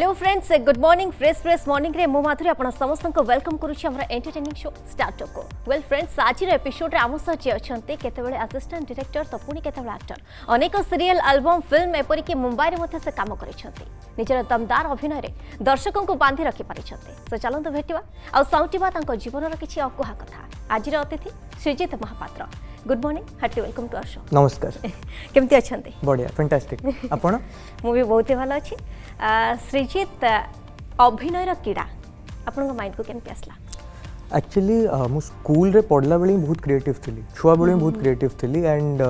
Hello friends good morning fresh fresh মর্নিংরে মু মাধুরী আপনার সমস্ত ওয়েলকম করছি আমার এন্টারটেনিং শো স্টার্টঅপকু ওয়েল ফ্রেন্ডস আজির এপিসোডে আম সহ যে অনেক কেতবে আসিষ্টাট ডিরেক্টর তো পুঁ কেতবে আক্টর অনেক সিরিয়াল আলবম ফিল্ম এপরিকি মুম্বাইরে মধ্যে সে কাম করেছেন নিজের দমদার অভিনয়ে দর্শকଙ୍କୁ বাঁধি রখিপারি সে চলতু ভেটবা আউ সাউটিবা তাঁর জীবনর কিছু অকুহা কথা আজির অতিথি Srijit Mahapatra good morning heartly welcome to our show नमस्कार केमती अछंती बढ़िया फैंटास्टिक आपण मु भी बहुत ही भल अछि श्रीजीत अभिनय रो कीड़ा आपन माइंड को केमती आसला एक्चुअली मु स्कूल रे पढ़ला बेले बहुत क्रिएटिव थिली छुआ बेले बहुत क्रिएटिव थिली एंड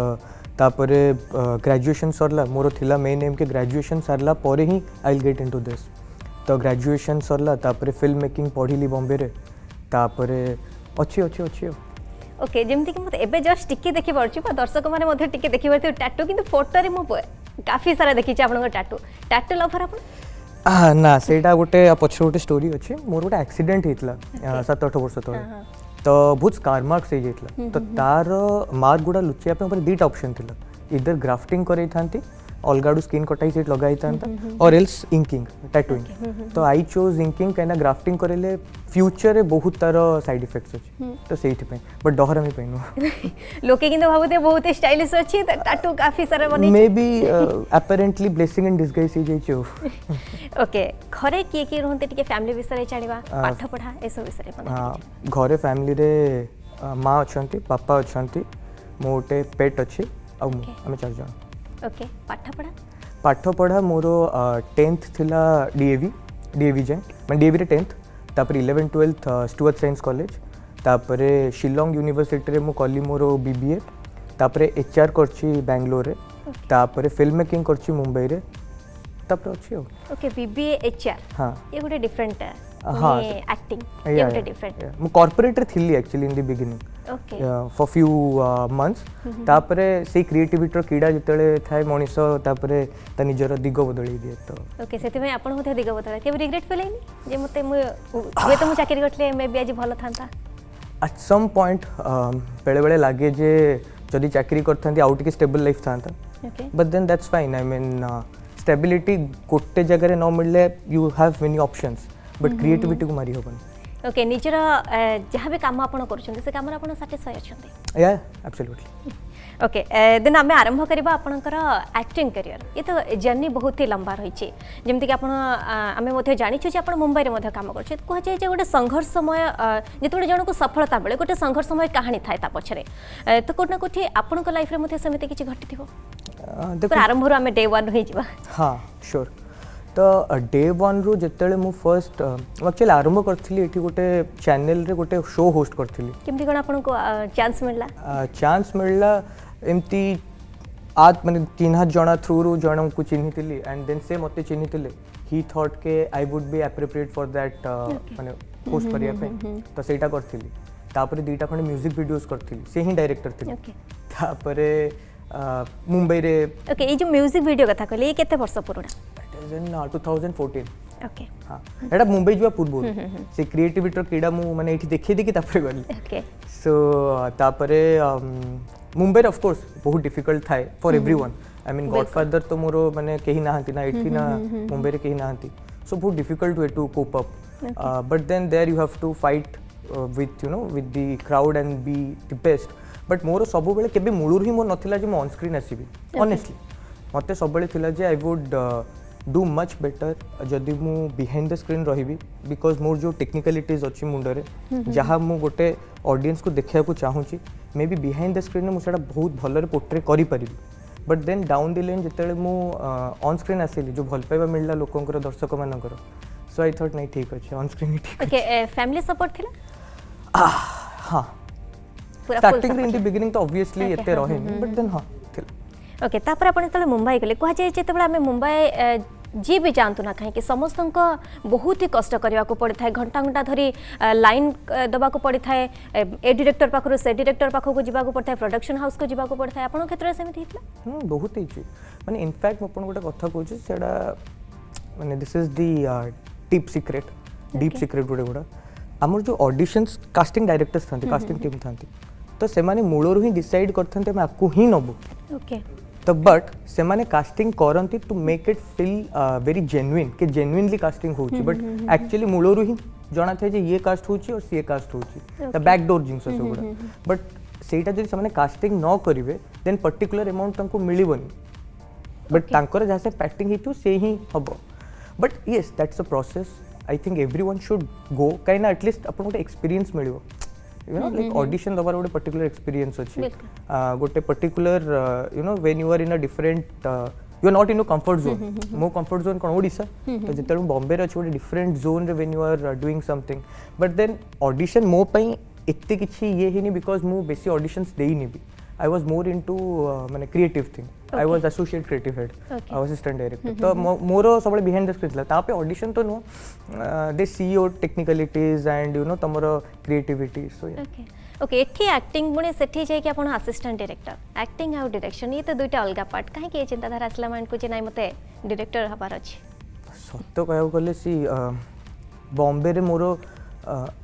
तापरे ग्रेजुएशन सरला मोर थिला मेन एम के ग्रेजुएशन सरला परे ही I will get into this तो ग्रेजुएशन सरला तापरे फिल्म मेकिंग पढ़िली बॉम्बे रे तापरे अच्छी अच्छी अच्छी ওকে যেমিତିକି ମୁଁ ଏବେ ଜଷ୍ଟ ଟିକେ ଦେଖିପାରୁଛି ବା ଦର୍ଶକମାନେ ମଧ୍ୟ ଟିକେ ଦେଖିପାରୁଥିବେ ଟାଟୁ କିନ୍ତୁ ଫଟୋରେ ମୁଁ କାଫି ସାରା ଦେଖିଛି ଆପଣଙ୍କ ଟାଟୁ ଟାଟୁ ଲଭର ଆପଣ ନା ସେଇଟା ଗୋଟେ ପଛରେ ଗୋଟେ ଷ୍ଟୋରି ଅଛି ମୋର ଗୋଟେ ଆକ୍ସିଡେଣ୍ଟ ହେଇଥିଲା ସାତ ଆଠ ବର୍ଷ ତଳେ ତ ବହୁତ ସ୍କାର ମାର୍କସ୍ ହେଇଯାଇଥିଲା ତ ତାର ମାର୍କ ଗୁଡ଼ା ଲୁଚେଇବା ପାଇଁ ଉପରେ ଦୁଇଟା ଅପସନ୍ ଥିଲା ଇଦର ଗ୍ରାଫ୍ଟିଂ କରେଇଥାନ୍ତି ଅଲଗା ଆଡ଼ୁ ସ୍କିନ୍ କଟାଇ ସେଇଠି ଲଗା ହେଇଥାନ୍ତା ଅର୍ ଏଲ୍ସ ଇଙ୍କିଙ୍ଗ ଟାଟୁଇଂ ତ ଆଇ ଚୋଜ୍ ଇଙ୍କିଙ୍ଗ କାହିଁକିନା ଗ୍ରାଫ୍ଟିଂ କରେଇଲେ ଫ୍ୟୁଚରରେ ବହୁତ ତାର ସାଇଡ୍ ଇଫେକ୍ଟସ୍ ଅଛି ତ ସେଇଥିପାଇଁ ବଟ୍ ଡହରାମି ପାଇଁ ନୁହଁ ଲୋକେ କିନ୍ତୁ ଭାବୁଥିବେ ବହୁତ ଷ୍ଟାଇଲିସ୍ ଅଛି ଟାଟୁ କାଫି ସାରା ବନେଇ ମେ ବି ଆପରେଣ୍ଟଲି ବ୍ଲେସିଂ ଇନ୍ ଡିସଗାଇସ୍ ହେଇଯାଇଛି ଆଉ ଓକେ ଘରେ କିଏ କିଏ ରୁହନ୍ତି ଟିକେ ଫ୍ୟାମିଲି ବିଷୟରେ ଜାଣିବା ପାଠ ପଢ଼ା ଏସବୁ ବିଷୟରେ ଘରେ ଫ୍ୟାମିଲିରେ ମା ଅଛନ୍ତି ବାପା ଅଛନ୍ତି ମୁଁ ଗୋଟେ ପେଟ୍ ଅଛି ଆଉ ମୁଁ ଆମେ ଚାରି ଜଣ ओके पाठ पढ़ा मोर टेन्थ थिला डीएवी डीएवी जाए मैं डीएवी रे टेन्थ तापर 11 12th स्टुअर्ट साइंस कॉलेज तापर शिलोंग यूनिवर्सिटी रे मु कली मोर बीबीए तापर एचआर करछि बेंगलोर रे तापर फिल्म मेकिंग करछि मुंबई रे तापर अछि ओके बीबीए एचआर हां ये गोटे डिफरेंट हाँ एक्टिंग yeah, yeah, different ମୁଁ କର୍ପୋରେଟ୍ରେ ଥିଲି actually in the beginning for few months ତାପରେ ସେଇ କ୍ରିଏଟିଭିଟିର କ୍ରୀଡ଼ା ଯେତେବେଳେ ଥାଏ ମଣିଷ ତାପରେ ତା ନିଜର ଦିଗ ବଦଳେଇ ଦିଏ ତ ଓକେ ସେଥିପାଇଁ ଆପଣ ମଧ୍ୟ ଦିଗ ବଦଳାଏ କେବେ ରିଗ୍ରେଟ୍ ଫେଲାଇନି ଯେ ମୋତେ ମୁଁ ହୁଏତ ମୁଁ ଚାକିରି କରିଥିଲେ ମେ ବି ଆଜି ଭଲ ଥାନ୍ତା ଆଟ୍ ସମ୍ ପଏଣ୍ଟ ବେଳେବେଳେ ଲାଗେ ଯେ ଯଦି ଚାକିରି କରିଥାନ୍ତି ଆଉ ଟିକେ ଷ୍ଟେବଲ୍ ଲାଇଫ୍ ଥାନ୍ତା but then that's fine I mean stability ଗୋଟେ ଜାଗାରେ ନ ମିଳିଲେ you have many options but କ୍ରିଏଟିଭିଟିକୁ ମାରି ହେବନି ଓକେ ନିଜର ଯାହା ବି କାମ ଆପଣ କରୁଛନ୍ତି ସେ କାମରେ ଆପଣ ସାଟିସ୍ଫାଏ ଅଛନ୍ତି या एब्सोल्युटली ओके देन आम आरंभ करवा आपणकर एक्टिंग करियर ये तो जर्नी बहुत ही लंबा रही जमीक आप आम जाचु आप मुंबई में कम कर तो कहुए जो गोटे संघर्षमय जिते जन को सफलता मिले गोटे संघर्षमय कहानी थाए पचर तो कौटना कौटी आपण लाइफ आरंभ डे श्योर sure. तो डे ୱାନ୍ରୁ ଯେତେବେଳେ ମୁଁ फर्स्ट एक्चुअली आरंभ करी କରିଥିଲି गोटे चैनल रे गोटे शो होस्ट करी କେମିତି କ'ଣ ଆପଣଙ୍କୁ ଚାନ୍ସ ମିଳିଲା ଚାନ୍ସ ମିଳିଲା ଏମିତି आ मैंने तीन हाथ जन थ्रु रु जन को चिन्ही एंड देन से मत चिन्ही ही थॉट के I would be appropriate for that मैंने होस्ट करने तो सहीटा करी तापर दुईटा खंडे म्यूजिक भिडियोज करी से ही डायरेक्टर थी मुंबई रे ओके ये जो म्यूजिक वीडियो कथा कहले ये केते वर्ष पुराना ओके uh, हाँ। मुंबई पूर्व हम्म, हम्म, हम्म। से क्रिएटिविटर क्रीड़ा मु देखे देखि तापर गन ओके मुंबई ऑफ कोर्स बहुत डिफिकल्ट थाए for one I mean godfather तो मोर माने केही नाहंती ना एठी ना मुंबई में केही नाहंती सो बहुत difficult to cope up but then there you have to fight with you know with the crowd and be the best but मोर सब मूलर ही मोर ना मो अन्स्क्रीन आसबी अनेस्टली मत सब I would do much better जदि मु बिहाइंड द स्क्रीन रही because मोर जो टेक्निकालीट अच्छी मुंडे जहाँ मुझे गोटे ऑडियंस को देखा चाहूँगी maybe behind the screen मुझे बहुत भलर पोर्ट्रे करें but then down the lane जिते मुन स्क्रीन आसली जो भल पाइबा मिलला लोकंर दर्शक मानकर सो आई थट नहीं ठीक अच्छे ऑन ठीक फैमिली सपोर्ट थिला हां स्टार्टिंग इन द बिगिनिंग तो ऑब्वियसली ओके हाँ, हाँ, हाँ, तापर आपण जेतले मुंबई गले कहा जाय जेतेबेला आमे मुंबई जी भी जातुना कहीं समस्त बहुत ही कष्ट को पड़ता है घंटा घंटा धरी लाइन देवाक पड़ता है ए डिरेक्टर पाखु से डिरेक्टर पाखक जावाक पड़ता है प्रडक्शन हाउस को जीवा पड़ता है आप क्षेत्र में सेमती है बहुत ही मैंने इनफैक्ट मुझे गोटे कथ कौ मैंने this is the deep secret deep secret गोटे गुड़ा आम जो अडिशंस कास्टिंग डायरेक्टर्स था कास्टिंग टीम था तो से मूल ही डिसाइड करते आपको ही नबू ओके तो बट से माने कास्टिंग करती to make it feel very genuine के जेन्युनली कास्टिंग हो बट एक्चुअली मूल रू ही जना था ये कास्ट हो सी कास्ट हो बैकडोर जिनस बट से जो कास्टिंग न करेंगे देन पर्टिकुलर एमाउंट मिलन बट जहाँ से पैक्टिंग से ही हम बट ये that's a process I think everyone should go कहीं एटलिस्ट आपको गोटे एक्सपीरियंस मिले you know like audition ଦବାର ଗୋଟେ particular experience ଅଛି ଗୋଟେ particular you know when you are in a different you are not in comfort zone मो comfort zone कौन ओडा तो जिते बम्बे अच्छे गोटे different zone when you are doing something but then audition मोपाई एत कि ये होनी बिकज मुझे बेस अडिशन्स देनी भी I was more in to मैंने creative thing I was associate creative head I was assistant director तो मोर सबळे बिहाइंड द स्क्रीन ता पे ऑडिशन तो no they see your technicalities and you know तमरो creativity so okay okay एठी acting पुणे सेठी जाय की आपण असिस्टेंट डायरेक्टर एक्टिंग आउ डायरेक्शन ये तो दुईटा अलग पार्ट काहे की चिंताधारा असला माइंड को जे नाही मते डायरेक्टर हबार अछि सत्य कहू गले सी बॉम्बे रे मोर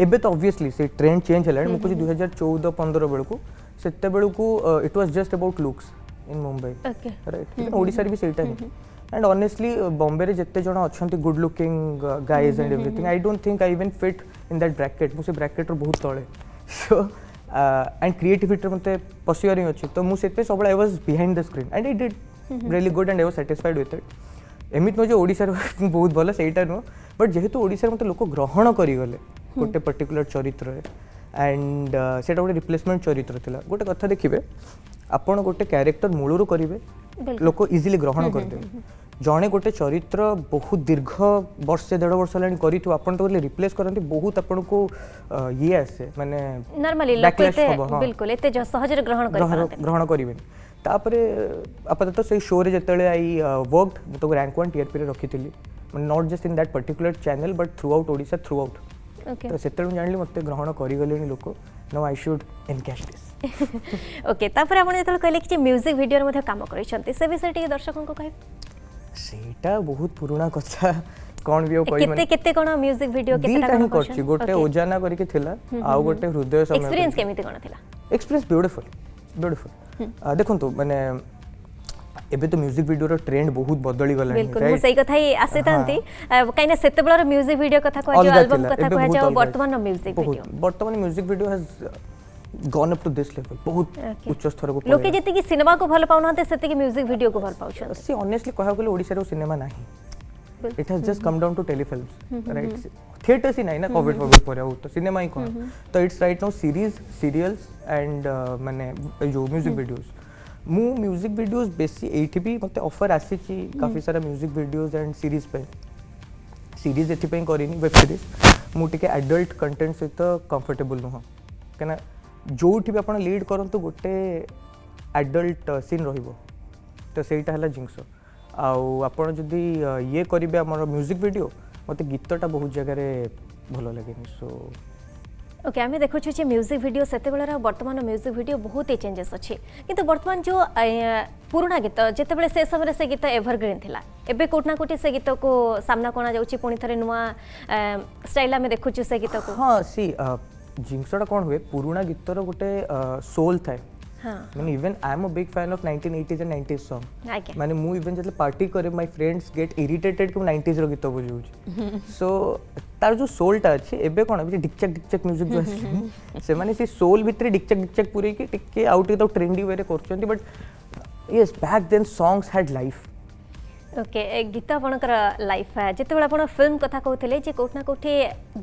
एबे तो ऑब्वियसली से ट्रेंड चेंज हला मु कुछ 2014 15 बेलकू सेते बेलकू it was just about looks in Mumbai. Okay. Right. Even Odisha भी ସେଇଟା ହିଁ. And honestly, Bombay ରେ ଯେତେ ଜଣ ଅଛନ୍ତି good looking uh, guys and everything, I don't think I even fit in that bracket. ମୁଁ ସେ bracket ର ବହୁତ ତଳେ. So uh, and creativity ରେ ମୋତେ ପଶିବାର ହିଁ ଅଛି. ତ ମୁଁ ସେଥିପାଇଁ ସବୁବେଳେ I was behind the screen and I did really good and I was satisfied with it. ଏମିତି ନୁହଁ ଯେ ଓଡ଼ିଶାରେ ବହୁତ ଭଲ ସେଇଟା ନୁହଁ ବଟ୍ ଯେହେତୁ ଓଡ଼ିଶାରେ ମୋତେ ଲୋକ ଗ୍ରହଣ କରିଗଲେ ଗୋଟେ ପର୍ଟିକୁଲାର ଚରିତ୍ରରେ ଆଣ୍ଡ ସେଇଟା ଗୋଟେ ରିପ୍ଲେସମେଣ୍ଟ ଚରିତ୍ର ଥିଲା ଗୋଟେ କଥା ଦେଖିବେ ଆପଣ ଗୋଟେ କ୍ୟାରେକ୍ଟର ମୂଳରୁ କରିବେ ଲୋକ ଇଜିଲି ଗ୍ରହଣ କରିଦେବେ ଜଣେ ଗୋଟେ ଚରିତ୍ର ବହୁତ ଦୀର୍ଘ ବର୍ଷେ ଦେଢ଼ ବର୍ଷ ହେଲାଣି କରିଥିବ ଆପଣ ତାକୁ ରିପ୍ଲେସ୍ କରନ୍ତି ବହୁତ ଆପଣଙ୍କୁ ଇଏ ଆସେ ମାନେ ନର୍ମାଲି ବିଲକୁଲ ଏତେ ସହଜରେ ଗ୍ରହଣ ଗ୍ରହଣ କରିବେନି ତାପରେ ଆପାତତଃ ସେଇ ଶୋରେ ଯେତେବେଳେ ଆଇ ୱାର୍କ ମୁଁ ତାକୁ ରାଙ୍କ ୱାନ୍ ଟିଆର୍ପିରେ ରଖିଥିଲି ମାନେ not just in that particular channel but throughout Odisha throughout ତ ସେତେବେଳେ ମୁଁ ଜାଣିଲି ମୋତେ ଗ୍ରହଣ କରିଗଲେଣି ଲୋକ no I should encash this okay ତାପରେ ଆପଣ ଯେତେବେଳେ କହିଲେ କିଛି ମ୍ୟୁଜିକ୍ ଭିଡ଼ିଓରେ ମଧ୍ୟ କାମ କରିଛନ୍ତି ସେ ବିଷୟରେ ଟିକେ ଦର୍ଶକଙ୍କୁ କହିବେ ସେଇଟା ବହୁତ ପୁରୁଣା କଥା କ'ଣ ବି ଆଉ କହିବି କେତେ କେତେ କ'ଣ ମ୍ୟୁଜିକ୍ ଭିଡ଼ିଓ କେତେଟା ହିଁ କରିଛି ଗୋଟେ ଓଜାନା କରିକି ଥିଲା ଆଉ ଗୋଟେ ହୃଦୟ ସମୟ ଏକ୍ସପିରିଏନ୍ସ କେମିତି କ'ଣ ଥିଲା ଏକ୍ସପିରିଏନ୍ସ ବିୟୁଟିଫୁଲ୍ ବିୟୁଟିଫୁଲ୍ ଦେଖନ୍ତୁ ମାନେ एबे तो म्यूजिक वीडियो रो ट्रेंड बहुत बदली गला बिल्कुल मु सही कथा ବଦଳି आसे तांती ମୁଁ सेते बळ रो म्यूजिक वीडियो कथा को आज एल्बम कथा को आज वर्तमान रो म्यूजिक वीडियो वर्तमान music video has gone up to this level बहुत उच्च स्तर को लोके जति की सिनेमा को भल पाउनते सेते की म्यूजिक वीडियो को भल पाउछ सी ऑनेस्टली कहो गले ओडिसा रो सिनेमा नाही it has just come down to telefilms right theatre सी नाही ना कोविड कोविड पर तो सिनेमा ही कोन तो it's right now series serials and माने जो म्यूजिक वीडियोस ମୁଁ ମ୍ୟୁଜିକ୍ ଭିଡ଼ିଓଜ୍ ବେଶୀ ଏଇଠି ବି ମୋତେ ଅଫର୍ ଆସିଛି କାଫି ସାରା ମ୍ୟୁଜିକ୍ ଭିଡ଼ିଓଜ୍ ଆଣ୍ଡ ସିରିଜ୍ ପାଇଁ ସିରିଜ୍ ଏଥିପାଇଁ କରିନି ୱେବ୍ ସିରିଜ୍ ମୁଁ ଟିକେ ଆଡଲ୍ଟ କଣ୍ଟେଣ୍ଟ ସହିତ କମ୍ଫର୍ଟେବୁଲ୍ ନୁହଁ କାହିଁକିନା ଯେଉଁଠି ବି ଆପଣ ଲିଡ୍ କରନ୍ତୁ ଗୋଟେ ଆଡଲ୍ଟ ସିନ୍ ରହିବ ତ ସେଇଟା ହେଲା ଜିନିଷ ଆଉ ଆପଣ ଯଦି ଇଏ କରିବେ ଆମର ମ୍ୟୁଜିକ୍ ଭିଡ଼ିଓ ମୋତେ ଗୀତଟା ବହୁତ ଜାଗାରେ ଭଲ ଲାଗେନି ସୋ ओके आम देखुचे म्यूजिक भिडियो से बर्तमान म्यूजिक भिडियो बहुत ही चेंजेस अच्छे कि बर्तमान जो पुराणा गीत जिते से समय से गीत एवरग्रीन थी एवं कौटना कौटी से गीत को सामना कणा पुणी थे नुआ स्टाइल आम देखु से गीत को हाँ सी जिनसा कौन हुए पुराणा गीतर गोटे सोल थाए हाँ। मैंने even I am a big fan of 1980s and 90s song मैंने मु इवन जेतले पार्टी करे माय फ्रेंड्स गेट इरिटेटेड कि 90s रो गीत बुझुछ सो तो तार जो सोलटा अछि एबे कोन बि डिकचक डिकचक म्यूजिक जो अछि से तो माने से सोल भितरे डिकचक डिकचक पुरे कि टिके आउट एकदम ट्रेंडी वे रे करछंती but yes back then songs had life okay ଗୀତ ଆପଣଙ୍କର ଲାଇଫ୍ ଯେତେବେଳେ ଆପଣ ଫିଲ୍ମ କଥା କହୁଥିଲେ ଯେ କୋଉଠି ନା କୋଉଠି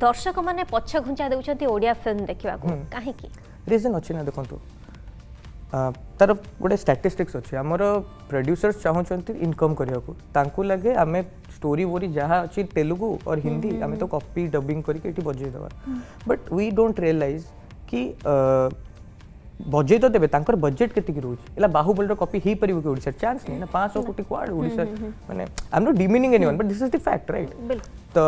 ଦର୍ଶକମାନେ ପଛ ଘୁଞ୍ଚା ଦେଉଛନ୍ତି ଓଡ଼ିଆ ଫିଲ୍ମ ଦେଖିବାକୁ କାହିଁକି ରିଜନ୍ ଅଛି ନା ଦେଖନ୍ତୁ तार गोटे स्टाटिस्टिक्स अच्छे आमर प्रड्यूसर्स चाहते इनकम करने लगे आम स्टोरी बोरी जहाँ अच्छी तेलुगु और हिंदी आम तो कपी डबिंग करके बजेद बट वी डोट रियलाइज कि बजे तो देते बजेट के रोच बाहुबल कपी हो पारे कि चान्स नहीं पांचश कोटी कड़े मैंने आम no demeaning any but this is the fact right तो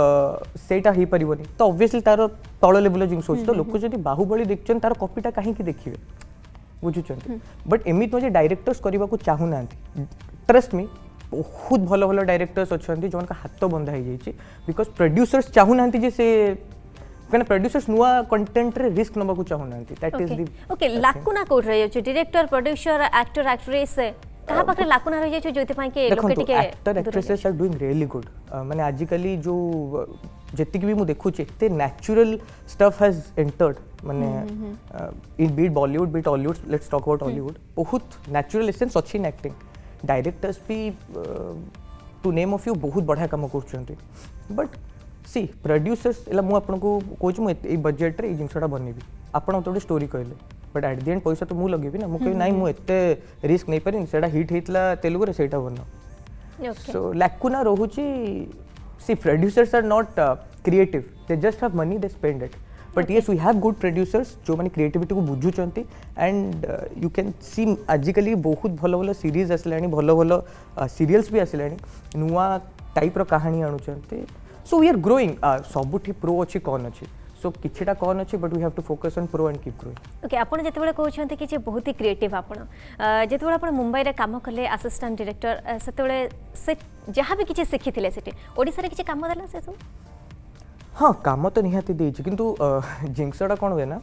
सहीटा हो पारे तो अब्वियसली तार तल लेवल जिन तो लोक जब बाहुबली देखते तार कपिटा कहीं देखिए ବୁଝୁଛନ୍ତି ବଟ୍ ଏମିତି ନୁହଁ ଯେ ଡାଇରେକ୍ଟର୍ସ କରିବାକୁ ଚାହୁଁନାହାନ୍ତି ଟ୍ରଷ୍ଟ ମି ବହୁତ ଭଲ ଭଲ ଡାଇରେକ୍ଟର୍ସ ଅଛନ୍ତି ଯେଉଁମାନଙ୍କ ହାତ ବନ୍ଧା ହେଇଯାଇଛି ବିକଜ୍ ପ୍ରଡ୍ୟୁସର୍ସ ଚାହୁଁନାହାନ୍ତି ଯେ ସେ କାହିଁକିନା ପ୍ରଡ୍ୟୁସର୍ସ ନୂଆ କଣ୍ଟେଣ୍ଟରେ ରିସ୍କ ନେବାକୁ ଚାହୁଁନାହାନ୍ତି that is the okay lacuna କୋଉଠି ରହିଯାଉଛି ଡିରେକ୍ଟର ପ୍ରଡ୍ୟୁସର ଆକ୍ଟର ଆକ୍ଟ୍ରେସ୍ କାହା ପାଖରେ ଲାକୁନା ରହିଯାଇଛି ଯେଉଁଥିପାଇଁ କି ଲୋକେ ଟିକେ actor actresses are doing really good ମାନେ ଆଜିକାଲି ଯେଉଁ जितकी भी मुझे देखुचे न्याचुराल स्टफ हैज एंटर्ड मैंने in be it Bollywood be it Hollywood let's talk about Hollywood बहुत न्याचुराल एसेंस अच्छी इन एक्टिंग डायरेक्टर्स भी टू नेम ऑफ यू बहुत बढ़िया कम कर बट सी प्रड्यूसर्स मुझक कहूँ मुझे बजेट रे जिनसा बन आप स्टोरी कहले बट एट दि एंड पैसा तो मुझे लगेबी ना मुझे ना मुझे रिस्क नहीं पारे से हिट होता तेलुगुरे से बन सो लाकुना रोची See, producers are not uh, creative. They just have money, they spend it. But okay. yes, we have good producers जो मैंने creativity को बुझुंट and uh, you can see आजिकल बहुत भल भल series आसलानी भल भल serials भी आसलानी नुआ टाइप्र कहानी आणुंट सो वी आर ग्रोइंग सबुठी प्रो अच्छी कन् अच्छी তো কিচিটা কোন আছে but we have to focus on Pru and keep growing okay আপন যেতেবেলে কোউচন্ত কি যে বহুতই ক্রিয়েটিভ আপন যেতেবেলে আপন মুম্বাই রে কামো করলে অ্যাসিস্ট্যান্ট ডিরেক্টর সেটবেলে জেহাবে কিচি শিখি থিলে সেটি ওড়িশা রে কিচি কামো থালা সেট হଁ কামো তো নিহতি দেচি কিন্তু জিংসডা কোন হেনা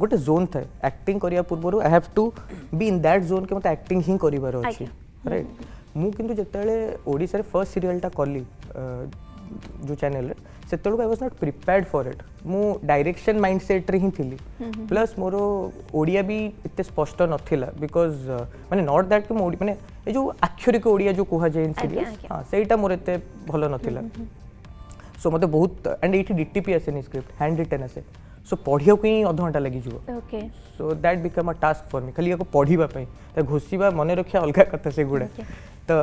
গটে জোন থ অ্যাক্টিং করিয়া পূর্বরো I have to be in that zone কে মত অ্যাক্টিং হি করিবার হচি রাইট মু কিন্তু জেতেবেলে ওড়িশা রে ফার্স্ট সিরিয়ালটা কলি जो चैनेल ସେତେବେଳକୁ I was not prepared for it ମୁଁ ଡାଇରେକ୍ସନ୍ ମାଇଣ୍ଡ ସେଟ୍ରେ ହିଁ ଥିଲି ପ୍ଲସ୍ ମୋର ଓଡ଼ିଆ ବି ଏତେ ସ୍ପଷ୍ଟ ନଥିଲା ବିକଜ୍ ମାନେ ନଟ୍ ଦ୍ୟାଟ୍ କି ମୁଁ ମାନେ ଏ ଯେଉଁ ଆକ୍ଷରିକ ଓଡ଼ିଆ ଯେଉଁ କୁହାଯାଏ ସିରିୟସ୍ ହଁ ସେଇଟା ମୋର ଏତେ ଭଲ ନଥିଲା ସୋ ମୋତେ ବହୁତ ଆଣ୍ଡ ଏଇଠି ଡିଟିପି ଆସେନି ସ୍କ୍ରିପ୍ଟ ହ୍ୟାଣ୍ଡ ରିଟର୍ନ ଆସେ सो पढ़ाकू ही अधघंटा लगे so that become a task for me खाली या पढ़ापी तो घोषा मन रखा अलग कथा से गुड़ा तो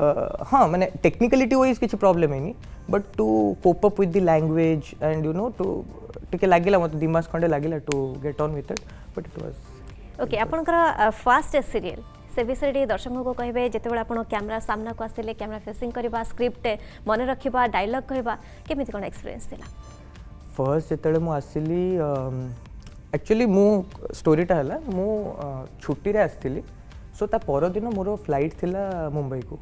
हाँ मैंने टेक्निकालीट वाइज किसी प्रोब्लेम है but to cope up with the language and you know to टे लगे मतलब दिमास खंडे लगे to get on with it but it was okay आपंकर फास्ट सीरीयल से विषय दर्शक को कहे जो आप कैमेरा सामना को आसे कैमेरा फेसींग स्क्रिप्ट मन रखा डायलग कह कमी कौन एक्सपीरियंस एक्सपिरीयस ଫର୍ଷ୍ଟ ଯେତେବେଳେ ମୁଁ ଆସିଲି ଆକ୍ଚୁଆଲି ମୁଁ ଷ୍ଟୋରିଟା ହେଲା ମୁଁ ଛୁଟିରେ ଆସିଥିଲି ସୋ ତା ପରଦିନ ମୋର ଫ୍ଲାଇଟ୍ ଥିଲା ମୁମ୍ବାଇକୁ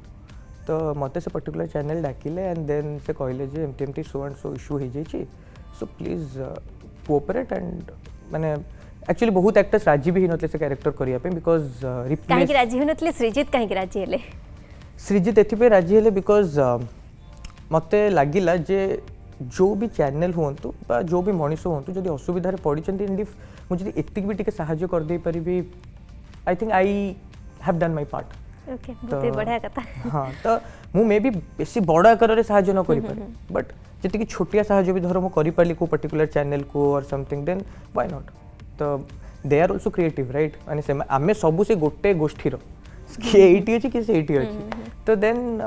ତ ମୋତେ ସେ ପର୍ଟିକୁଲାର ଚ୍ୟାନେଲ୍ ଡାକିଲେ ଆଣ୍ଡ ଦେନ୍ ସେ କହିଲେ ଯେ ଏମିତି ଏମିତି ସୋ ଆଣ୍ଡ ସୋ ଇସ୍ୟୁ ହେଇଯାଇଛି ସୋ ପ୍ଲିଜ୍ କୋଅପରେଟ୍ ଆଣ୍ଡ ମାନେ ଆକ୍ଚୁଆଲି ବହୁତ ଆକ୍ଟର୍ସ ରାଜି ବି ହେଇନଥିଲେ ସେ କ୍ୟାରେକ୍ଟର କରିବା ପାଇଁ ବିକଜ କାହିଁକି ରାଜି ହେଇନଥିଲେ ଶ୍ରୀଜିତ କାହିଁକି ରାଜି ହେଲେ ଶ୍ରୀଜିତ ଏଥିପାଇଁ ରାଜି ହେଲେ ବିକଜ ମୋତେ ଲାଗିଲା ଯେ जो भी चैनल हूँ तो जो भी मनीष हूँ जो असुविधा पड़ी एंड इफ मुझे इतनी भी टिके सहाय कर I think I have done my part okay बढ़िया कथा तो मु मे आकार न करी बट जति छोटिया सहाय भी धरो मु को पर्टिकुलर चैनल को और समथिंग देन व्हाई नॉट तो they are also creative right and से हमें से गोटे गोष्ठी रो किए एटी अच्छे किए एटी अच्छे तो देन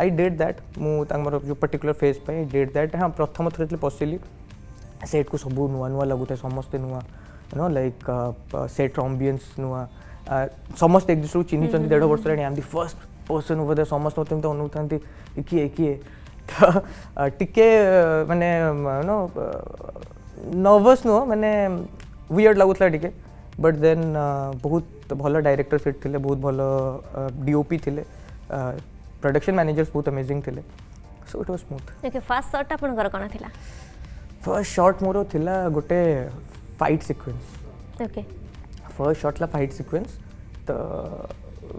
आई डेड दैट मुझे जो पर्टिकुलर फेज पाई डेड दैट हाँ प्रथम थर जो पशिली सेट को सब नुआ नुआ लगुता है समस्त नुआ नो लाइक सेट रम्बिएन्स नुआ uh, समस्ते एक दूसरे को चिन्ह हम्म, हम्म, देढ़ वर्ष आम दि फर्स्ट पर्सन बोध समस्त मत अनुभव था किए किए तो uh, टी uh, मैंने नो नर्भस नुह मैंने वियर्ड लगुला टी बट दे uh, बहुत भल डायरेक्टर फिट थे बहुत भल डीओपी uh, थे प्रोडक्शन uh, मैनेजर्स बहुत अमेजिंग थे so it was smooth okay first shot आपनकर कोन थिला फर्स्ट शॉट मोर थिला गोटे fight sequence okay first shot ला फाइट सीक्वेंस तो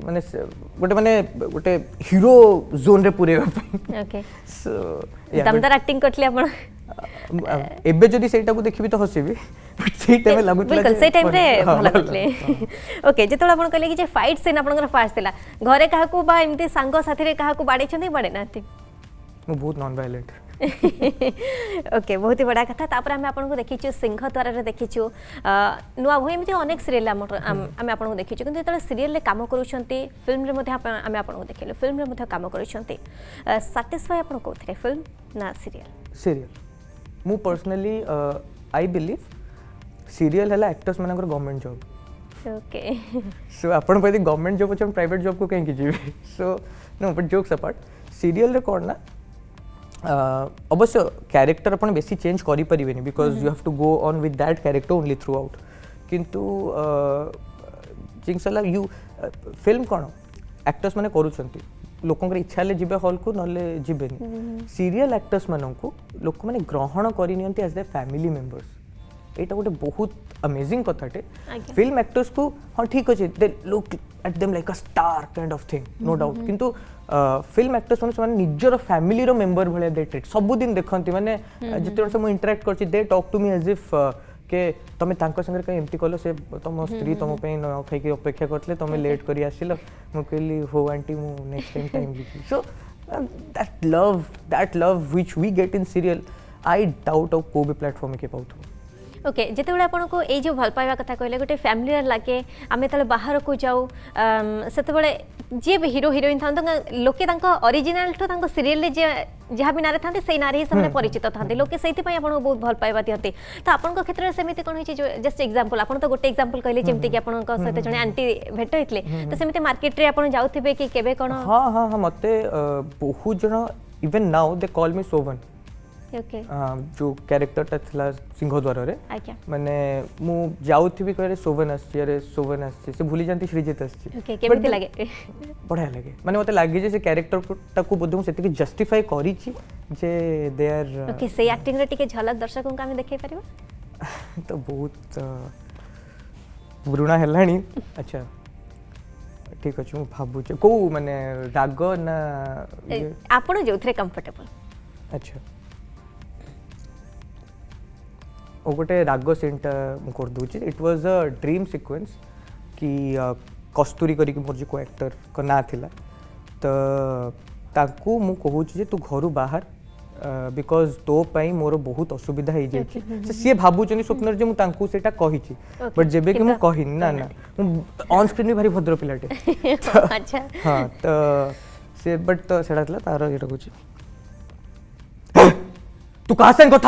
माने गोटे माने गोटे हीरो जोन रे पूरे ओके सो दमदार एक्टिंग करथले आपण ଏବେ ଯଦି ସେଇଟାକୁ ଦେଖିବି ତ ହସିବି ସେଇ ଟାଇମ୍ରେ ଭଲ ଲାଗୁଥିଲେ ଓକେ ଯେତେବେଳେ ଆପଣ କହିଲେ କି ଯେ ଫାଇଟ୍ ସିନ୍ ଆପଣଙ୍କର ଫାଷ୍ଟ ଥିଲା ଘରେ କାହାକୁ ବା ଏମିତି ସାଙ୍ଗ ସାଥିରେ କାହାକୁ ବାଡ଼େଇଛନ୍ତି ବାଡ଼େଇ ନାହାନ୍ତି ମୁଁ ବହୁତ ନନ୍ ଭାଇଲେଣ୍ଟ ଓକେ ବହୁତ ବଡ଼ କଥା ତାପରେ ଆମେ ଆପଣଙ୍କୁ ଦେଖିଛୁ ସିଂହ ସିଂହଦ୍ୱାରରେ ଦେଖିଛୁ ନୂଆ ଭୂଇଁ ଏମିତି ଅନେକ ସିରିଏଲ୍ ଆମର ଆମେ ଆପଣଙ୍କୁ ଦେଖିଛୁ କିନ୍ତୁ ଯେତେବେଳେ ସିରିଏଲ୍ରେ କାମ କରୁଛନ୍ତି ଫିଲ୍ମରେ ମଧ୍ୟ ଆମେ ଆପଣଙ୍କୁ ଦେଖିଲୁ ଫିଲ୍ମରେ ମଧ୍ୟ କାମ କରୁଛନ୍ତି ସାଟିସ୍ଫାଏ ଆପଣ କେଉଁଥିରେ ଫିଲ୍ମ ନା ସିରିଏଲ୍ ସିରିଏଲ୍ मु पर्सनली आई बिलीव सीरियल है एक्टर्स मान गवर्नमेंट जॉब ओके सो आप गवर्नमेंट जॉब अच्छे प्राइवेट जॉब को कहीं जी so no but jokes apart serial कौन ना अवश्य क्यारेक्टर आप बेस चेंज करें because you have to go on with that character only throughout किंतु जिनसा यू फिल्म कौन एक्टर्स मैंने करुँच लोकर इच्छा हेल्ले जी हल्क ना जीवे सीरीयल एक्टर्स मानक look মানে গ্রহণ করি নিওনতি as the family members এটা খুব একটা অ্যামেজিং কথাতে ফিল্ম অ্যাক্টরস কো হ ঠিক হজি they look at them like a star kind of thing no doubt কিন্তু ফিল্ম অ্যাক্টরস মানে নিজৰ family ৰ মেম্বৰ বুলি দে ট্ৰিট। সবো দিন দেখন্তি মানে যিটো সময় মই interact কৰিছি they talk to me as if কে তুমি তাকৰ सँग काही এম্পটি কললে সে তুমি സ്ത്രീ তুমি পই নহয় থৈ কি অপ্ৰেক্ষাকৰিলে তুমি লেট কৰি আছিল মই কৈলি হো আনটি মই নেক্সট টাইম টাইম দিছি so that love, that love which we get in serial, I doubt of Kobe platform okay जितेबले आपको ये जो भल पाइबा कथा कहले गोटे फैमिलीर लगे आम जो बाहर को जाऊ से जी भी हिरो हिरोइन था लोके ओरिजिनाल ठू सीरीयल जहाँ भी नारी था से नारी ही सामने हम्म। परिचित था लोके से आपको बहुत भल पाइबा दिखती तो आपंक क्षेत्र में सेमती कौन हो जस्ट एक्जामपल आप तो गोटे एक्जामपल कहले हम्म, जमीक हम्म। आप सहित जन आंटी भेट होते तो सेमती मार्केट आप जाऊे कि केवे कौन हाँ हाँ हाँ मत बहुत जन even now they call me Sovan जो क्यारेक्टरटा थिला सिंहद्वार माने मु जाउथिबी कहरे सोवन आछि अरे सोवन आछि से भूली जानती श्रीजित आछि ओके केमिति लागे बढ़िया लागे माने मते लागे जे से क्यारेक्टर टाकू बोध मु सेति जस्टिफाई करिछि जे दे आर ओके से एक्टिंग रे टिके झलक दर्शकों का हम देखै परबो तो बहुत पुराणा हेलाणी अच्छा ठीक अछि मु भाबुछ को माने राग ना आपण जो थरे कंफर्टेबल अच्छा गोटे राग सेट मुझे it was a dream sequence कि कस्तूरी करके एक्टर को ना थिला तो ताकू मुझे तू घर बाहर बिकज तो मोर बहुत असुविधा हो जाए सी भावुँ स्वप्न जो कही बट जब कि मुझे कही ना ना अन स्क्रीन भारी भद्र पाटे अच्छा। हाँ तो सी बट तो सैटा था तार ये कह तू कहा कथ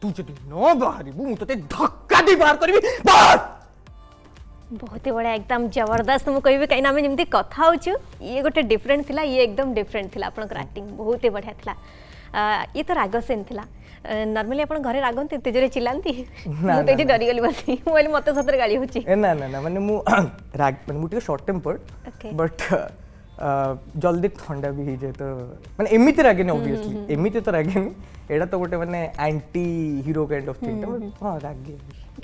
ତୁ ଯଦି ନ ବାହାରିବୁ ମୁଁ ତତେ ଧକ୍କା ଦେଇ ବାହାର କରିବି ବାହାର ବହୁତ ହି ବଢ଼ିଆ ଏକଦମ ଜବରଦସ୍ତ ମୁଁ କହିବି କାହିଁକିନା ଆମେ ଯେମିତି କଥା ହେଉଛୁ ଇଏ ଗୋଟେ ଡିଫରେଣ୍ଟ ଥିଲା ଇଏ ଏକଦମ ଡିଫରେଣ୍ଟ ଥିଲା ଆପଣଙ୍କର ଆକ୍ଟିଂ ବହୁତ ହି ବଢ଼ିଆ ଥିଲା ଇଏ ତ ରାଗ ସେନ୍ ଥିଲା ନର୍ମାଲି ଆପଣ ଘରେ ରାଗନ୍ତି ଏତେ ଜୋରେ ଚିଲାନ୍ତି ମୁଁ ତ ଏଠି ଡରିଗଲି ବସି ମୁଁ କହିଲି ମୋତେ ସତରେ ଗାଳି ହେଉଛି ନା ନା ନା ମାନେ ମୁଁ ରାଗ ମାନେ ମୁଁ ଟିକେ ସର୍ଟ ଟେମ୍ପର୍ଡ ବଟ୍ जल्दी थंडा भी हो जाए तो मैंने एमती रागेनि ओबियसली एमती तो रागेनि एटा तो गोटे मैंने anti hero kind of thing हाँ रागे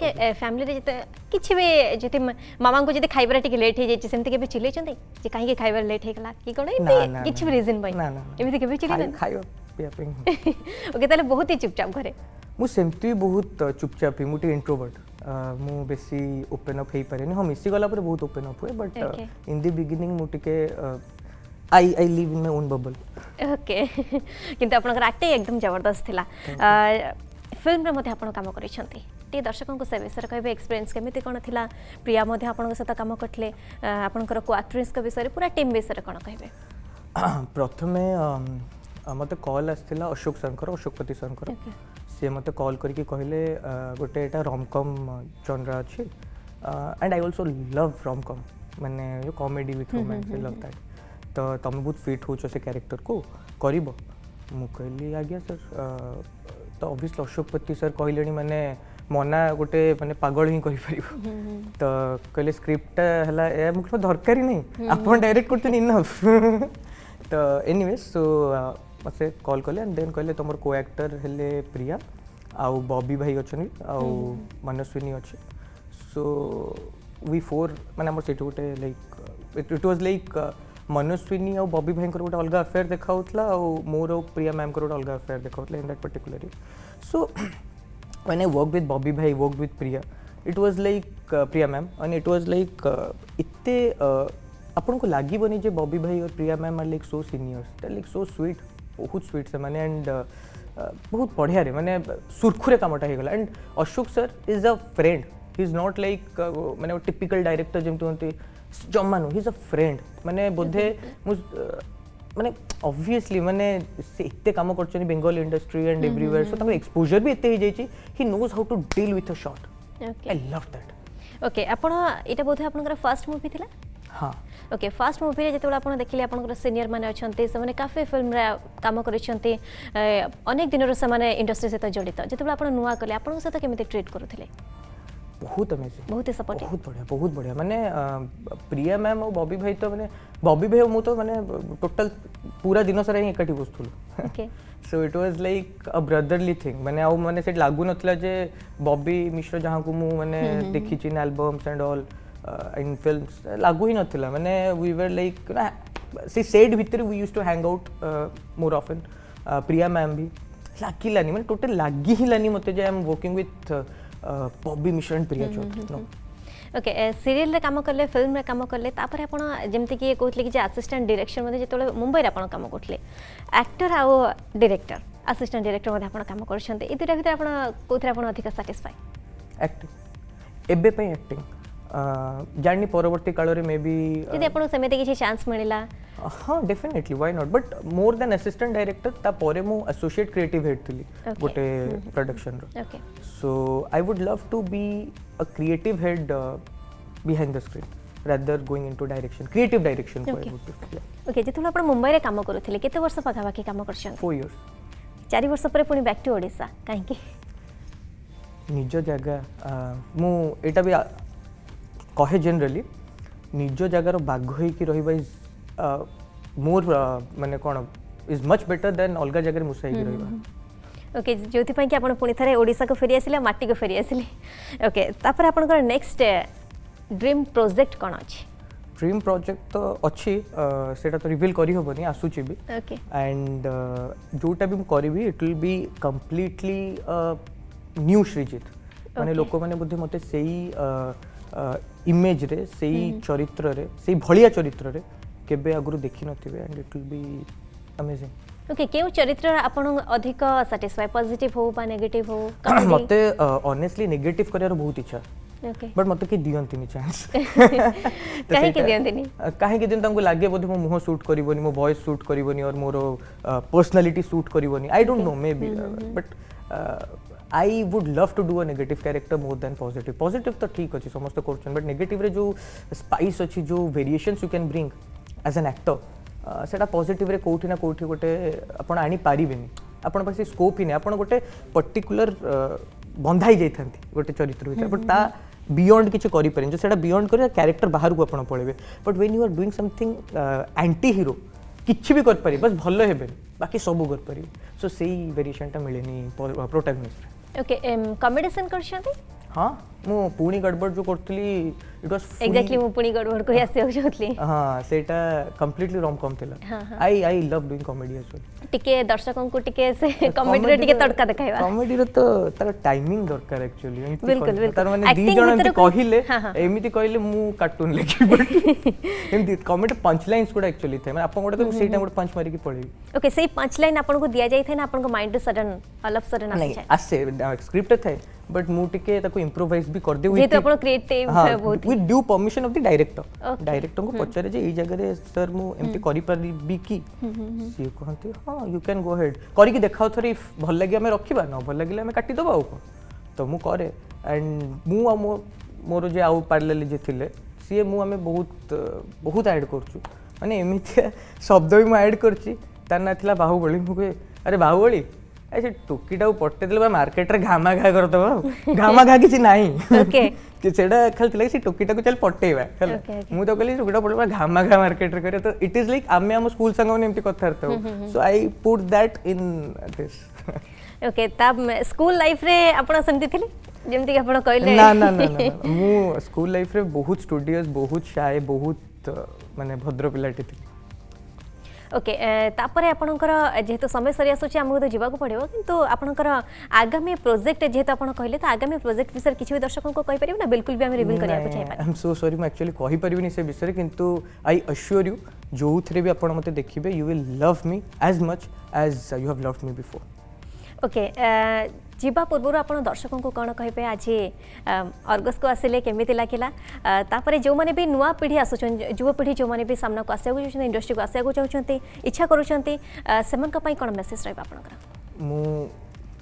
के फैमिली रे जते किछि बे जते मामा को जते खाइबर टिके लेट हे जेछि सेम त केबे चिले छन जे काहे के खाइबर लेट हे गला की कोनो किछि भी रीजन बई ना ना एमिते केबे चिले ना खाइबर पियापिंग ओके तले बहुत ही चुपचाप घरे मु सेम बहुत चुपचाप हि मु इंट्रोवर्ट ମୁଁ ବେଶୀ ଓପେନ୍ ଅପ୍ ହେଇପାରେନି ହଁ ମିଶିଗଲା ପରେ ବହୁତ ଓପେନ୍ ଅପ୍ ହୁଏ ବଟ୍ ଇନ୍ ଦି ବିଗିନିଂ ମୁଁ ଟିକେ I I live in my own bubble okay কিন্তু আপনার আক্টিং একদম জবরদস্ত লা ফিল্মরে মধ্যে আপনার কাম করেছেন টিকে দর্শকଙ୍କୁ সে বিষয়ে কহবে এক্সপিরিয়েন্স কেমিতি কোণ লা প্রিয়া মধ্যে আপনার সহ কাম করলে আপনার কোআক্ট্রেস বিষয়ে পুরা টিম বিষয়ে কোণ কহবে প্রথমে মতো কল আসছিল অশোক স্যার অশোকপতি স্যার सी मत कल करके कहले गोटे यहाँ रमकम जनरा अच्छे and I also love romcom मैंने जो comedy with romance love that तो तुम बहुत फिट हो क्यारेक्टर को कर मुझे आज्ञा सर तो अभीयसली अशोकपति सर कहले मैंने मना ଗୋଟେ ମାନେ ପାଗଳ ହିଁ କରିପାରିବ ତ କହିଲେ ସ୍କ୍ରିପ୍ଟଟା ହେଲା ଏହା ମୁଁ କହିଲି ଦରକାର ନାହିଁ ଆପଣ ଡାଇରେକ୍ଟ କରୁଛନ୍ତି ଇନଫ୍ ତ मत कल कले एंड देन କହିଲେ तुम को आक्टर है प्रिया आउ ବବି भाई ଅଛନ୍ତି आउ हम्म, हम्म। मनस्विनी अच्छे सो वी फोर मैंने आम से गोटे like it was like Manaswini आउ और बबी भाई गोटे अलग अफेयर देखा मोर और प्रिया मैम गोटे अलग अफेयर देखा in that particularly so when I work with Bobby भाई work with Priya it was like Priya ma'am and it was like इतने आपन को लगे बबी भाई और Priya ma'am are like so seniors they like so sweet बहुत sweet से माने एंड बहुत बढ़िया रे माने सुरखुरे कामटा होगा and Ashok sir is a friend he is not like माने टिपिकल डायरेक्टर जमी कहते जमा नु हि इज अ फ्रेंड माने बोधे मु মানে অবভিয়াসলি মানে সে এতে কাম করছেন Bengal industry and everywhere so তাঙ্কর exposure বি এতে হয়ে যাইছি he knows how to deal with a shot I love that okay আপন এটা বোধহয় আপনার ফার্স্ট মুভি থিলা ओके फास्ट मुभि जो आप देखिले आपंकर सीनियर मैंने अच्छा से काफी फिल्म काम करक दिन से इंडस्ट्री सहित जड़ित जो आप नुआ कले आप सहित कमी ट्रिट करुले बहुत अमेजिंग बहुत ही सपोर्ट बहुत बढ़िया बहुत बढ़िया मैंने प्रिया मैम और बॉबी भाई तो मैंने बॉबी भाई मु तो मैंने टोटल पूरा दिन सारा ही एकाठी बसुलु so it was like a brotherly thing मैंने आउ मैंने से लागू नथला जे बॉबी मिश्र जहां को मु मैंने देखी छिन albums and all in films lagu hi nathila mane we were like ସେ ସେଟ୍ ଭିତରେ we used to hang out ମୋର ଅଫେନ୍ ପ୍ରିୟା ମ୍ୟାମ୍ ବି ଲାଗିଲାନି ମାନେ ଟୋଟାଲ୍ ଲାଗି ହେଲାନି ମୋତେ ଯେ I am working with Bobby Mishra and Priya Chowdhury okay ସିରିଏଲ୍ରେ କାମ କଲେ ଫିଲ୍ମରେ କାମ କଲେ ତାପରେ ଆପଣ ଯେମିତିକି କହୁଥିଲେ କି ଯେ ଆସିଷ୍ଟାଣ୍ଟ ଡିରେକ୍ଟର ମଧ୍ୟ ଯେତେବେଳେ ମୁମ୍ବାଇରେ ଆପଣ କାମ କରୁଥିଲେ ଆକ୍ଟର ଆଉ ଡିରେକ୍ଟର ଆସିଷ୍ଟାଣ୍ଟ ଡିରେକ୍ଟର ମଧ୍ୟ ଆପଣ କାମ କରୁଛନ୍ତି ଏ ଦୁଇଟା ଭିତରେ ଆପଣ କେଉଁଥିରେ ଆପଣ ଅଧିକ ସାଟିସ୍ଫାଏ ଆକ୍ଟିଂ ଏବେ ପାଇଁ ଆକ୍ଟିଂ ଜାଣିନି ପରବର୍ତ୍ତୀ କାଳରେ ମେ ବି ଯଦି ଆପଣଙ୍କୁ ସେମିତି କିଛି ଚାନ୍ସ ମିଳିଲା ହଁ ଡେଫିନେଟଲି ୱାଇ ନଟ୍ ବଟ୍ ମୋର ଦେନ୍ ଆସିଷ୍ଟାଣ୍ଟ ଡାଇରେକ୍ଟର ତାପରେ ମୁଁ ଆସୋସିଏଟ୍ କ୍ରିଏଟିଭ୍ ହେଡ୍ ଥିଲି ଗୋଟେ ପ୍ରଡକ୍ସନର so I would love to be a creative head behind the screen rather going into direction creative direction okay. I would prefer, yeah. okay ଯେତେବେଳେ ଆପଣ ମୁମ୍ବାଇରେ କାମ କରୁଥିଲେ କେତେ ବର୍ଷ ପାଖାପାଖି କାମ କରିଛନ୍ତି 4 years 4 ବର୍ଷ ପରେ ପୁଣି ବ୍ୟାକ୍ ଟୁ ଓଡ଼ିଶା କାହିଁକି ନିଜ ଜାଗା ମୁଁ ଏଇଟା ବି कहे जेनराली निज जगार बाघ होज मोर मानने कौन इज मच बेटर देन अलग जगह मूसा होकर ओके जो कि आप पुणे ओडा को फेरी आसे मटी को फेरी आसे ओके नेक्स्ट ड्रीम प्रोजेक्ट कौन अच्छी ड्रीम प्रोजेक्ट तो अच्छी से रिविल करहबनी आसूची भी एंड जोटा भी करी it will be completely new Srijit मैंने लोक मैंने बोध मत से इमेज रे चरित्र रे ସେଇ भलिया चरित्र रे केबे अगुरु देखि नथिबे and it will be amazing okay केउ चरित्र आपन अधिक सटिस्फाई पॉजिटिव हो बा नेगेटिव हो मते ऑनेस्टली नेगेटिव करियर बहुत इच्छा ओके बट मते के दियंतिनी चांस काहे के दियंतिनी काहे के दिन तंगु लागे बोध मो मुह शूट करिवोनी मो वॉइस शूट करिवोनी और मोर personality shoot करिवोनी I don't know maybe but I would love to do a negative more than positive positive तो ठीक अच्छे समस्त करुच्चन बट नेगेटिव्रे जो स्पाइस अच्छी जो variation you can bring as an actor से पजिट्रे कौटि ना कौटी गोटे आनीपारे आप स्कोप ही नहीं आप गोटे पर्टिकुलर बंधाई जाती गोटे चरित्र भाई बट हम्म, ता बियंड किसी पारे बियंड कर क्यारेक्टर बाहर को आप पड़े but when you are doing something anti hero किसी भी कर बस भल हो बाकी सब कर सो सही वेरिएशन टा मिले प्रोटेगनिस्ट ओके कमेडी सीन करछंती हां ମୁଁ ପୁଣି ଗଡ଼ବଡ଼ ଯେଉଁ କରୁଥିଲି ଇଟ୍ ୱାଜ୍ ଏକ୍ଜାକ୍ଟଲି ମୁଁ ପୁଣି ଗଡ଼ବଡ଼ କହି ଆସିବାକୁ ଚାହୁଁଥିଲି ହଁ ସେଇଟା କମ୍ପ୍ଲିଟଲି ରମ୍ କମ୍ ଥିଲା I I love doing comedy actually ଟିକେ ଦର୍ଶକଙ୍କୁ ଟିକେ ସେ କମେଡିର ଟିକେ ତଡ଼କା ଦେଖାଇବା କମେଡିର ତ ତାର ଟାଇମିଂ ଦରକାର ଆକ୍ଚୁଆଲି ବିଲକୁଲ ତାର ମାନେ ଦି ଜଣ ଏମିତି କହିଲେ ଏମିତି କହିଲେ ମୁଁ କାର୍ଟୁନ ଲେଖିବି ଏମିତି କମେଡି ପଞ୍ଚ ଲାଇନ୍ସ ଗୁଡ଼ା ଆକ୍ଚୁଆଲି ଥାଏ ମାନେ ଆପଣ ଗୋଟେ କହିବେ ସେଇଟା ଗୋଟେ ପଞ୍ଚ ମାରିକି ପଳେଇବି ଓକେ ସେଇ ପଞ୍ଚ ଲାଇନ୍ ଆପଣଙ୍କୁ ଦିଆଯାଇଥାଏ ନା ଆପଣଙ୍କ ମାଇଣ୍ଡରେ ସଡନ୍ ଅଲ୍ ଅଫ୍ ସଡନ୍ ଆସେ ସ୍କ୍ରିପ୍ଟ ଥାଏ ବଟ୍ ମୁଁ ଟିକେ ତାକୁ ଇମ୍ପ୍ରୋଭାଇଜ୍ भी कर दे जेतु आपण क्रिएटिव बहुत with due permission of the director director को हम्म। पचारे जे ए जगह रे सर मु एमटी करि परबी बी की सी कहंती हां यू कैन गो अहेड करि के देखाउ थरे इफ भल लागि हमें रखिबा न भल लागिले हमें काटि दबाउ को तो मु करे एंड मु आ मो मोर जे आउ पैरेलल जे थिले सी मु हमें बहुत बहुत ऐड करचु माने एमिति शब्द भी मु ऐड करची तना थिला बाहुबली मु के अरे बाहुबली ସେ ଟୋକିଟାକୁ ପଟେଇଦେଲେ ବା ମାର୍କେଟରେ ଘାମା ଘା କରିଦେବ ଘାମା ଘା କିଛି ନାହିଁ ସେଇଟା ଖାଲି ଥିଲା ସେ ଟୋକିଟାକୁ ଚାଲି ପଟେଇବା ହେଲା ମୁଁ ତାକୁ କହିଲି ଟୋକିଟା ପଟେଇବା ଘାମା ଘା ମାର୍କେଟରେ କରିବା ତ ଇଟ୍ ଇଜ୍ ଲାଇକ୍ ଆମେ ଆମ ସ୍କୁଲ ସାଙ୍ଗମାନେ ଏମିତି କଥାବାର୍ତ୍ତା ହଉ so I put that in this okay ତା ସ୍କୁଲ ଲାଇଫରେ ଆପଣ ସେମିତି ଥିଲେ ଯେମିତିକି ଆପଣ କହିଲେ ନା ନା ନା ମୁଁ ସ୍କୁଲ ଲାଇଫରେ ବହୁତ ଷ୍ଟୁଡିଓସ୍ ବହୁତ ଶାଏ ବହୁତ ମାନେ ଭଦ୍ର ପିଲାଟି ଥିଲି ओके eh, तापर आपणकर जेहेतु समय सर आसूँ आमको तो पड़ो कि आपंकर आगामी प्रोजेक्ट जेहतु आप कहे तो आगामी प्रोजेक्ट विषय किसी भी दर्शकों को कहीपर ना बिल्कुल भी रिविल करा चाहिए सो सरी मुझे एक्चुअली कहीपरि से विषय में कि आई अश्योर यू जो थे भी आप मतलब देखिए you will love me as much as you have love me before okay जीबा पूर्व आपन दर्शक को कौन कहे आज अर्गस को आसिले केमी लगे जो मैंने भी नुआ पीढ़ी आसुच्च जुवपीढ़ी जो मैंने भी सामना को आसा चाहते इंडस्ट्री को आसा चाहते इच्छा करूँ से कौन मेसेज रहा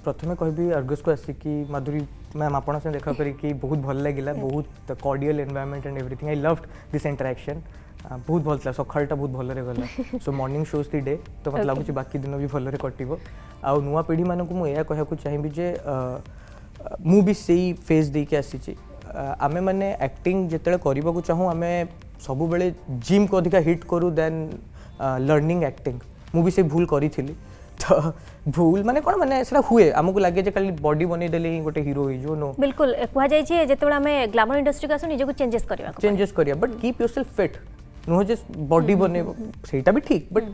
प्रथम कहबी अर्गस को आसिक मधुरी मैम आप देखा करी कि बहुत भल लगे बहुत cordial environment and everything I love this interaction हाँ, बहुत भल था सकालटा बहुत भल so morning shows the day तो मतलब लगुच बाकी दिन भी भलि कटो आ नुआ पीढ़ी मानक मुझे यह चाहिए मुझे से फेज दे कि आसी आम मैंने आक्टिंग जिते चाहूँ आम सब जिम को अधिक हिट करूँ देन लर्निंग आक्टिंग मुझे से भूल करी तो भूल माने कौन माने ऐसा हुए आमको लगे जे खाली बॉडी बने देले ही गोटे हीरो होई जो नो बिल्कुल कहा जाय छे जते बड़ा मैं ग्लैमर इंडस्ट्री का सुनी जे को चेंजेस करिया चेंजेस करिया बट कीप योरसेल्फ फिट नुह जे बडी बनेइब ସେଇଟା ବି ଠିକ but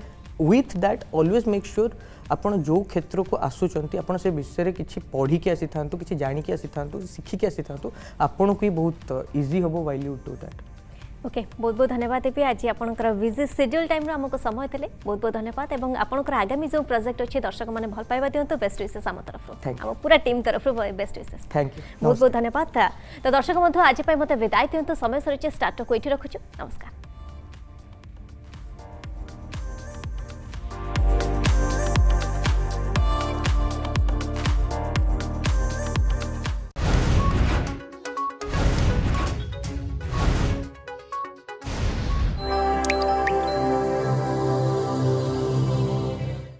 with that always make sure ଆପଣ ଯେଉଁ କ୍ଷେତ୍ରକୁ ଆସୁଛନ୍ତି ଆପଣ ସେ ବିଷୟରେ କିଛି ପଢ଼ିକି ଆସିଥାନ୍ତୁ କିଛି ଜାଣିକି ଆସିଥାନ୍ତୁ ଶିଖିକି ଆସିଥାନ୍ତୁ ଆପଣଙ୍କୁ ହିଁ ବହୁତ ଇଜି ହେବ while you do that okay बहुत बहुत धन्यवाद एपी आज आपंकर विजी सेड्यूल टाइम आमको समय थे बहुत बहुत धन्यवाद और आपंकर आगामी जो प्रोजेक्ट अच्छे दर्शक मैंने भल पाइबा दिखाँ बेस्ट विशेष आम तरफ आम पूरा टीम तरफ बेस्ट विशेष थैंक यू बहुत बहुत धन्यवाद तो दर्शक बंधु आज मत विदाय दिखाँ समय सरीचे स्टार्टअप ये रखुच्छू नमस्कार